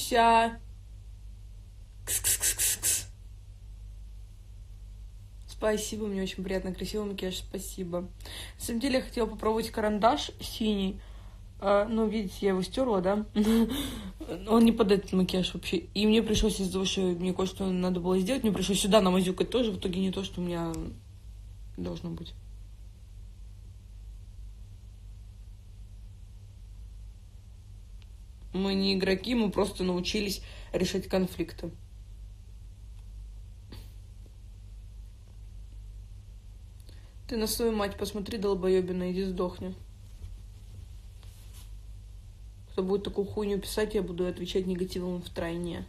Муся. Кс-кс-кс-кс-кс. Спасибо, мне очень приятно. Красивый макияж, спасибо. На самом деле, я хотела попробовать карандаш синий. А, ну, видите, я его стерла, да? Он не под этот макияж вообще. И мне пришлось из-за того, что мне кое-что надо было сделать, мне пришлось сюда намазюкать тоже. В итоге не то, что у меня должно быть. Мы не игроки, мы просто научились решать конфликты. Ты на свою мать посмотри, долбоебина, иди сдохни. Кто будет такую хуйню писать, я буду отвечать негативом втройне.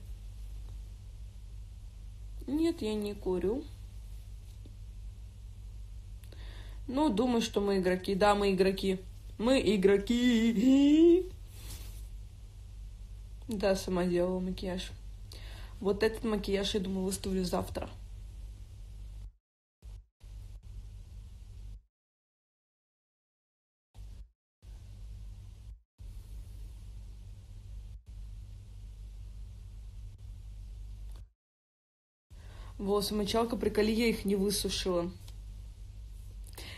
Нет, я не курю. Ну, думаю, что мы игроки. Да, мы игроки. Мы игроки. Да, сама делала макияж. Вот этот макияж, я думаю, выставлю завтра. Волосы мочалка, приколи, я их не высушила.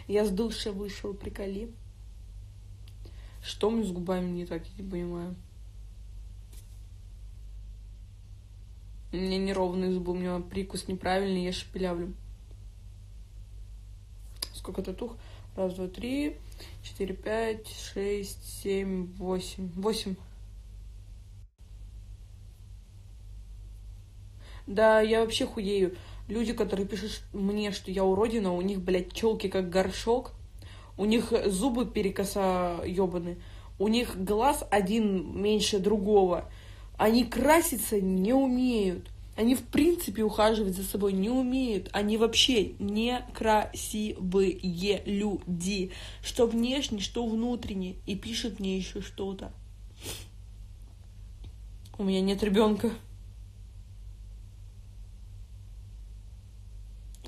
Я с душа вышел, приколи. Что мне с губами не так, я не понимаю. У меня неровные зубы, у меня прикус неправильный, я шепелявлю. Сколько татух? Раз, два, три, четыре, пять, шесть, семь, восемь. Восемь. Да, я вообще хуею. Люди, которые пишут мне, что я уродина, у них, блядь, челки как горшок, у них зубы перекоса ебаны, у них глаз один меньше другого – они краситься не умеют. Они, в принципе, ухаживать за собой не умеют. Они вообще некрасивые люди. Что внешне, что внутренне. И пишут мне еще что-то. У меня нет ребенка.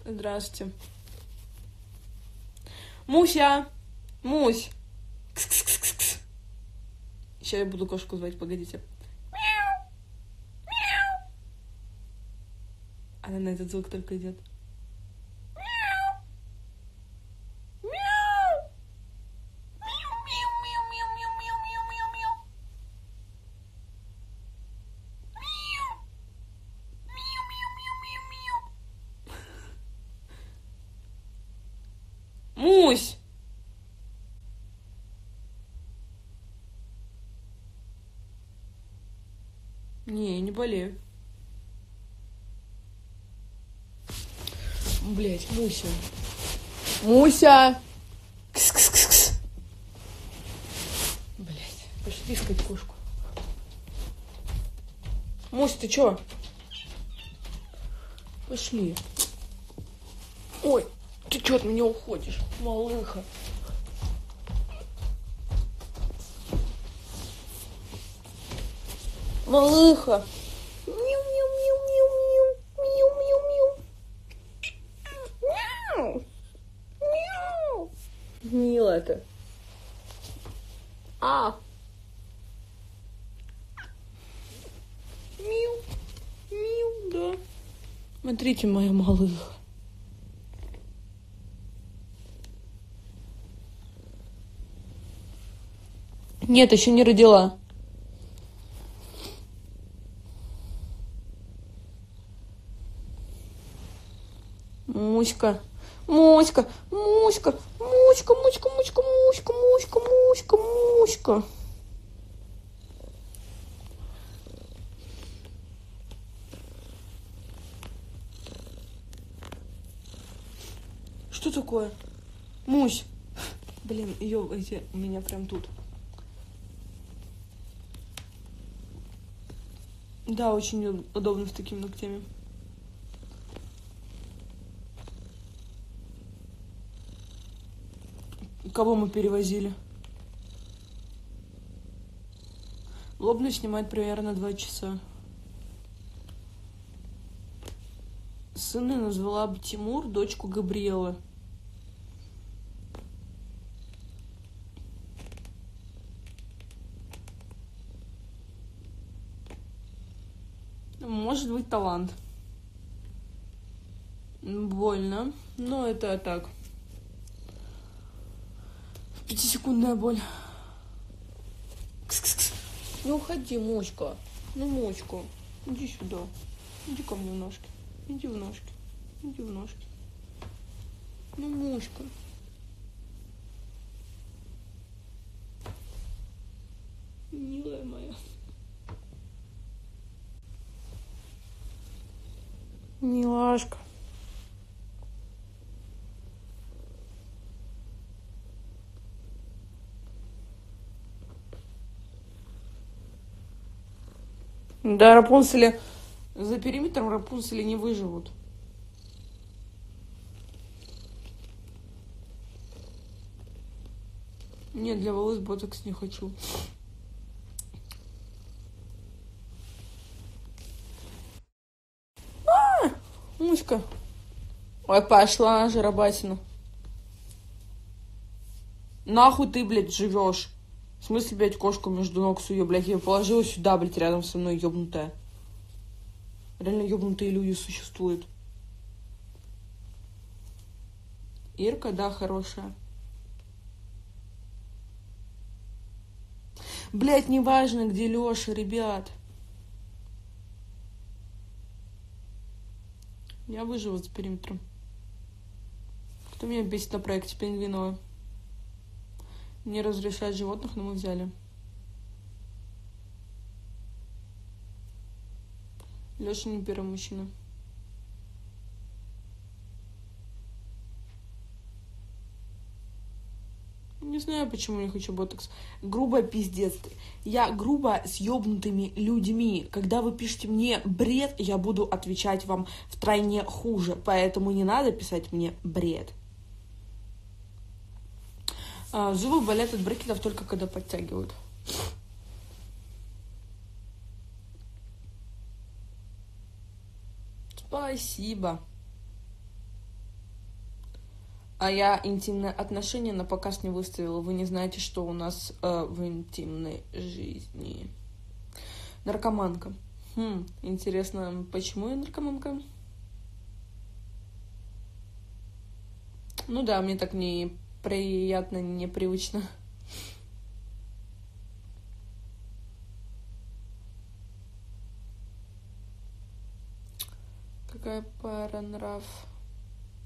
Здравствуйте. Муся! Мусь! -кс -кс -кс -кс. Сейчас я буду кошку звать, погодите. Она на этот звук только идет. Мусь! Не, я не болею. Блять, Муся. Муся! Кс -кс -кс -кс. Блять, пошли искать кошку. Муся, ты чё? Пошли. Ой, ты чё от меня уходишь, малыха? Малыха. Это. А. Мил. Мил, да. Смотрите, моя малыха. Нет, еще не родила. Муська. Муська, Муська, Муська, Муська, Муська, Муська, Муська, Муська, Муська. Что такое? Мусь. Блин, ее эти у меня прям тут. Да, очень удобно с такими ногтями. Кого мы перевозили? Лобно снимает примерно два часа. Сына назвала бы Тимур, дочку Габриэла. Может быть, талант. Больно. Но это так. Пятисекундная боль. Кс-кс-кс. Не уходи, мочка. Ну, мочка. Иди сюда. Иди ко мне в ножки. Иди в ножки. Иди в ножки. Ну, мушка. Милая моя. Милашка. Да, Рапунцели... За периметром Рапунцели не выживут. Нет, для волос ботокс не хочу. А, Муська. Ой, пошла, жиробасина. Нахуй ты, блядь, живешь? В смысле, блядь, кошку между ног сую, блядь, я положила сюда, блядь, рядом со мной, ёбнутая. Реально ёбнутые люди существуют. Ирка, да, хорошая. Блять, неважно, где Лёша, ребят. Я выживу за периметром. Кто меня бесит на проекте Пингвинова? Не разрешать животных, но мы взяли. Леша не первый мужчина. Не знаю, почему не хочу ботокс. Грубо пиздец. Я грубо с ёбнутыми людьми. Когда вы пишете мне бред, я буду отвечать вам втройне хуже. Поэтому не надо писать мне бред. А, зубы болят от брекетов только когда подтягивают. Спасибо. А я интимные отношения на показ не выставила. Вы не знаете, что у нас э, в интимной жизни. Наркоманка. Хм, интересно, почему я наркоманка? Ну да, мне так не приятно, непривычно. Какая пара нрав?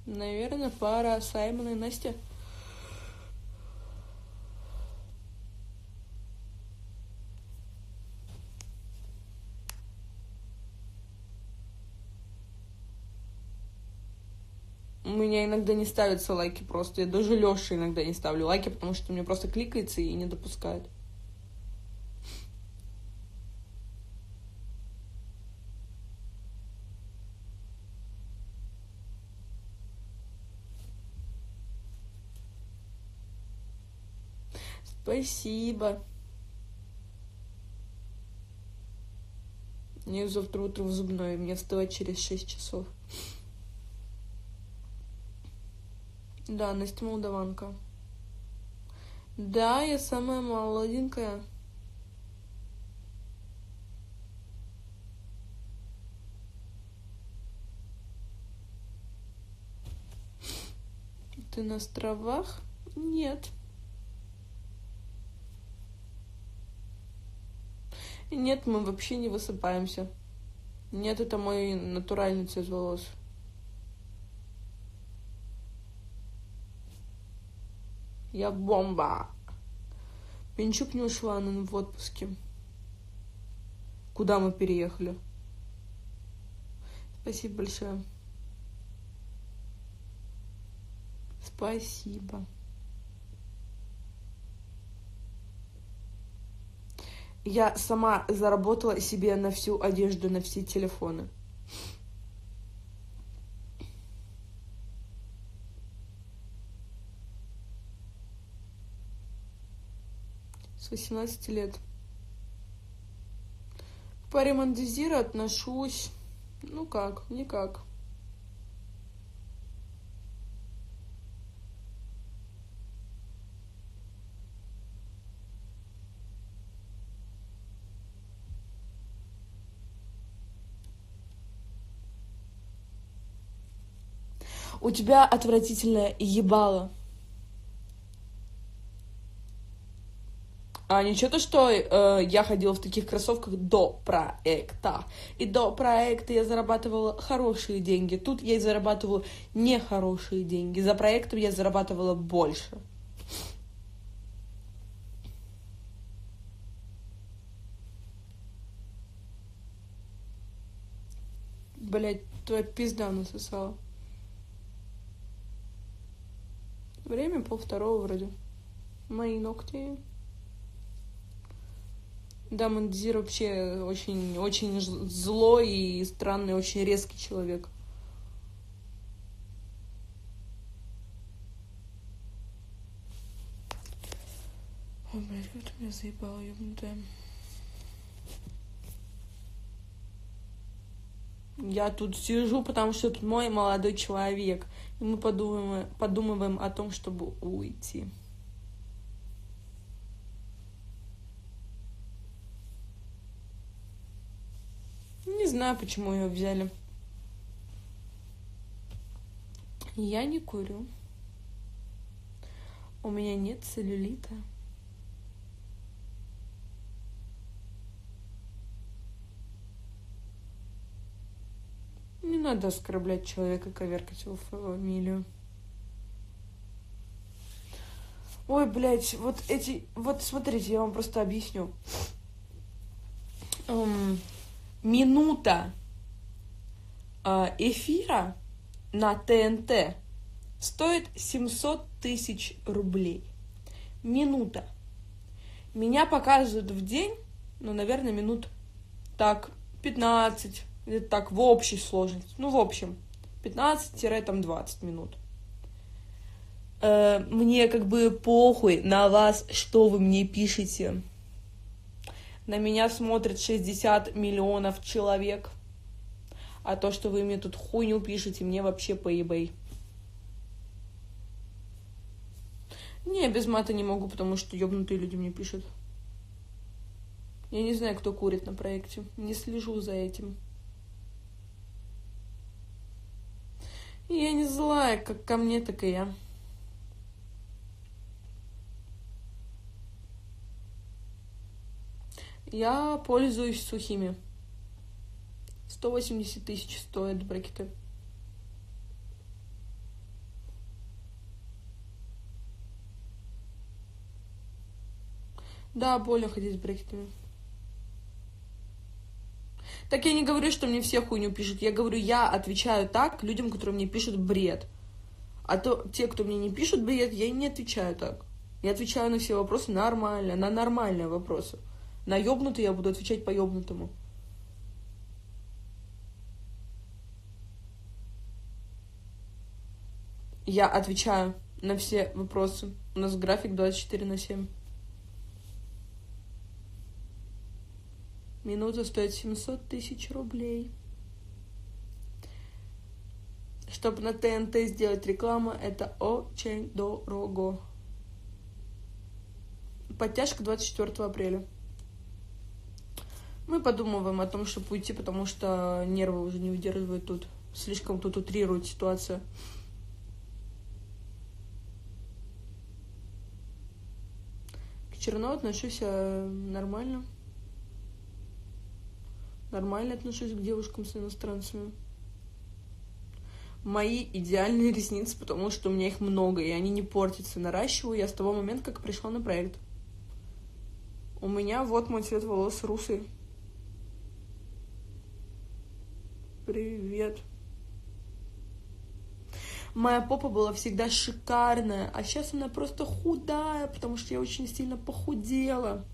Наверное, пара Саймона и Настя. У меня иногда не ставятся лайки просто. Я даже Лёше иногда не ставлю лайки, потому что мне просто кликается и не допускает. Спасибо. Мне завтра утро в зубной, мне вставать через 6 часов. Да, Настя Молдаванка. Да, я самая молоденькая. Ты на островах? Нет. Нет, мы вообще не высыпаемся. Нет, это мой натуральный цвет волос. Я бомба. Пинчук не ушла, она в отпуске. Куда мы переехали? Спасибо большое. Спасибо. Я сама заработала себе на всю одежду, на все телефоны. с 18 лет. К паре Мандезира отношусь, ну как, никак. У тебя отвратительное ебало. А ничего то, что э, я ходила в таких кроссовках до проекта. И до проекта я зарабатывала хорошие деньги. Тут я зарабатывала нехорошие деньги. За проектом я зарабатывала больше. Блять, твоя пизда насосала. Время пол второго вроде. Мои ногти. Да, Мандзир вообще очень, очень злой и странный, очень резкий человек. Ой, блядь, как ты меня заебала, ёбнутая. Я тут сижу, потому что это мой молодой человек. И мы подумаем, подумываем о том, чтобы уйти. Не знаю, почему ее взяли. Я не курю. У меня нет целлюлита. Не надо оскорблять человека, коверкать его фамилию. Ой, блядь, вот эти... Вот смотрите, я вам просто объясню. Um, минута а, эфира на ТНТ стоит 700 тысяч рублей. Минута. Меня показывают в день, ну, наверное, минут так 15, где-то так в общей сложности. Ну, в общем, 15-20 минут. Э, мне как бы похуй на вас, что вы мне пишете. На меня смотрит 60 миллионов человек. А то, что вы мне тут хуйню пишете, мне вообще поебай. Не, без мата не могу, потому что ёбнутые люди мне пишут. Я не знаю, кто курит на проекте. Не слежу за этим. Я не злая, как ко мне, так и я. Я пользуюсь сухими. 180 тысяч стоят брекеты. Да, больно ходить с брекетами. Так я не говорю, что мне все хуйню пишут. Я говорю, я отвечаю так людям, которые мне пишут бред. А то те, кто мне не пишут бред, я не отвечаю так. Я отвечаю на все вопросы нормально, на нормальные вопросы. На ёбнутый я буду отвечать по ёбнутому. Я отвечаю на все вопросы. У нас график 24 на 7. Минута стоит 700 тысяч рублей. Чтобы на ТНТ сделать рекламу, это очень дорого. Подтяжка 24 апреля. Мы подумываем о том, чтобы уйти, потому что нервы уже не выдерживают тут. Слишком тут утрирует ситуация. К Черно отношусь э, нормально. Нормально отношусь к девушкам с иностранцами. Мои идеальные ресницы, потому что у меня их много, и они не портятся. Наращиваю я с того момента, как пришла на проект. У меня вот мой цвет волос русый. Привет. Моя попа была всегда шикарная, а сейчас она просто худая, потому что я очень сильно похудела.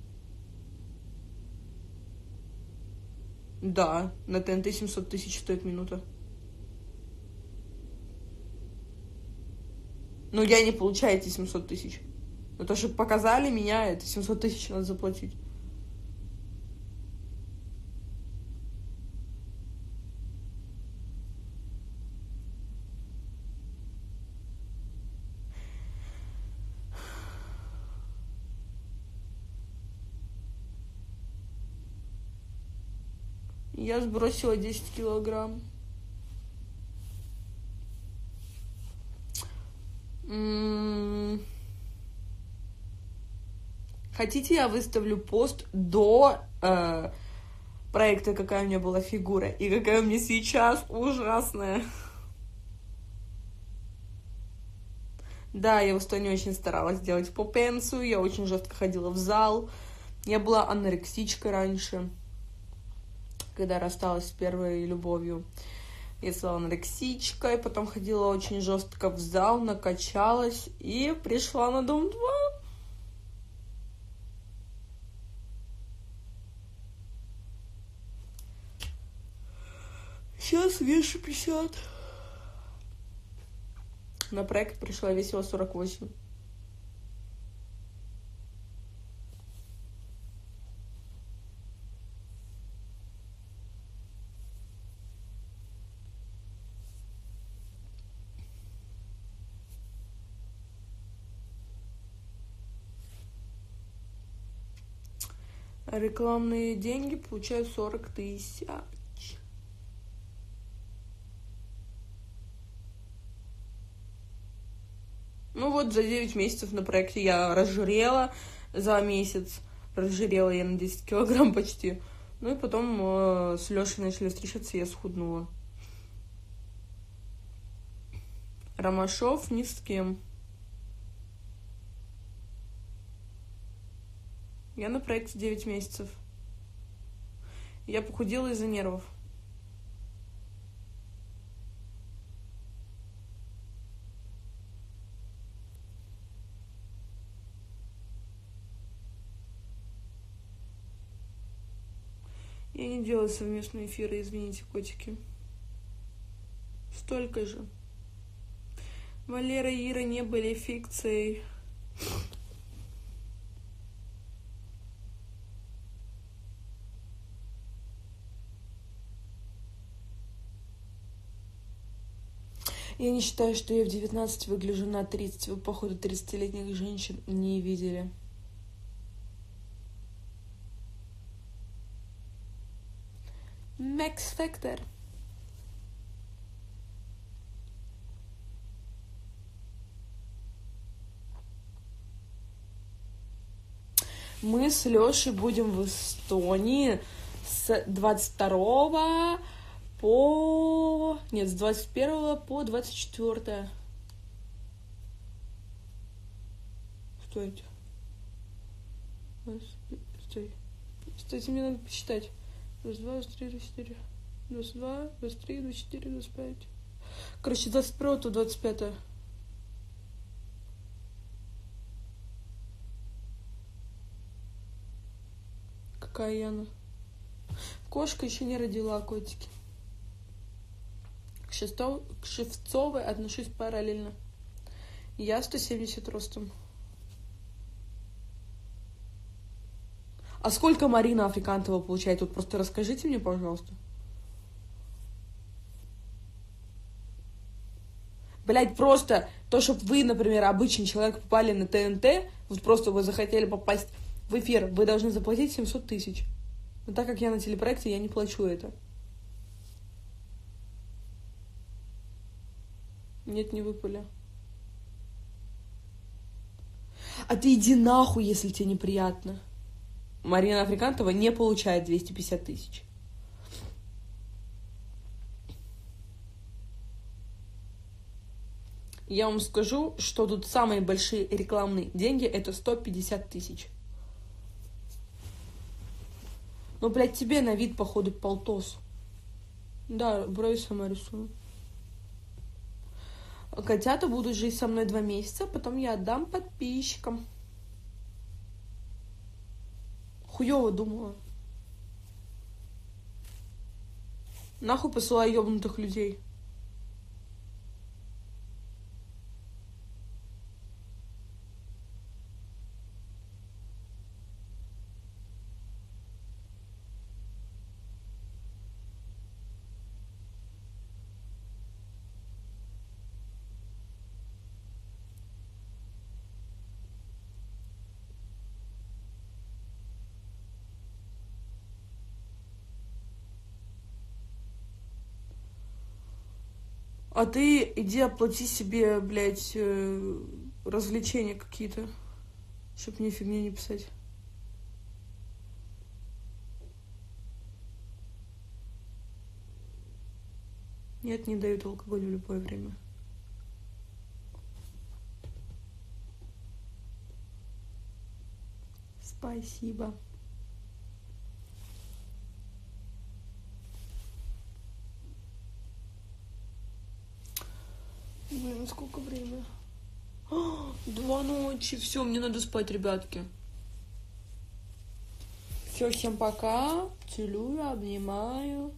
Да, на ТНТ 700 тысяч стоит минута. Но я не получаю эти 700 тысяч. Но то, что показали меня, это 700 тысяч надо заплатить. Я сбросила 10 килограмм. Хотите, я выставлю пост до э, проекта, какая у меня была фигура, и какая у меня сейчас ужасная. Да, я в Эстонии очень старалась делать попенсию, я очень жестко ходила в зал. Я была анорексичкой раньше, когда рассталась с первой любовью. Я стала анорексичкой, потом ходила очень жестко в зал, накачалась и пришла на Дом 2. Сейчас вешу 50. На проект пришла весила 48. Рекламные деньги получаю 40 тысяч. Ну вот за 9 месяцев на проекте я разжирела за месяц. Разжирела я на 10 килограмм почти. Ну и потом э, с Лешей начали встречаться, я схуднула. Ромашов ни с кем. Я на проекте 9 месяцев. Я похудела из-за нервов. Я не делаю совместные эфиры, извините, котики. Столько же. Валера и Ира не были фикцией. Я не считаю, что я в 19 выгляжу на 30. Вы, походу, 30-летних женщин не видели. Max Factor. Мы с Лешей будем в Эстонии с 22 по... Нет, с 21 по 24. Стойте. Стой. Стойте, мне надо посчитать. 22, 23, 24. 22, 23, 24, 25. Короче, 21 то 25. Какая Яна? Кошка еще не родила котики. К, Шевцовой отношусь параллельно. Я 170 ростом. А сколько Марина Африкантова получает? Вот просто расскажите мне, пожалуйста. Блять, просто то, чтобы вы, например, обычный человек попали на ТНТ, вот просто вы захотели попасть в эфир, вы должны заплатить 700 тысяч. Но так как я на телепроекте, я не плачу это. Нет, не выпали. А ты иди нахуй, если тебе неприятно. Марина Африкантова не получает 250 тысяч. Я вам скажу, что тут самые большие рекламные деньги это 150 тысяч. Ну, блядь, тебе на вид, походу, полтос. Да, брови сама рисую. Котята будут жить со мной два месяца, потом я отдам подписчикам. Хуёво думала. Нахуй посылаю ёбнутых людей. А ты иди оплати себе, блядь, э, развлечения какие-то, чтоб мне фигню не писать. Нет, не дают алкоголь в любое время. Спасибо. Блин, сколько время? А, Два ночи. Все, мне надо спать, ребятки. Все, всем пока. Целую, обнимаю.